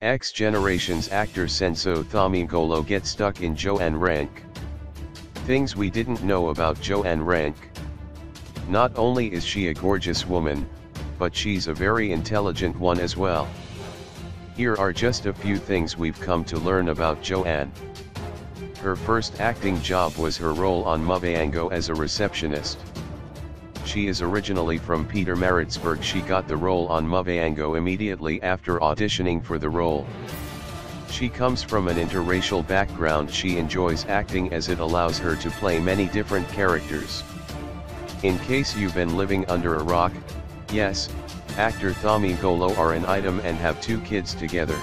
X Generation's actor Senzo Thami Mngqolo gets stuck in Jo-Anne Reyneke. Things we didn't know about Jo-Anne Reyneke. Not only is she a gorgeous woman, but she's a very intelligent one as well. Here are just a few things we've come to learn about Jo-Anne. Her first acting job was her role on Muvhango as a receptionist. She is originally from Peter Pietermaritzburg she got the role on Muvhango immediately after auditioning for the role. She comes from an interracial background she enjoys acting as it allows her to play many different characters. In case you've been living under a rock, yes, actor Thami Mngqolo are an item and have two kids together.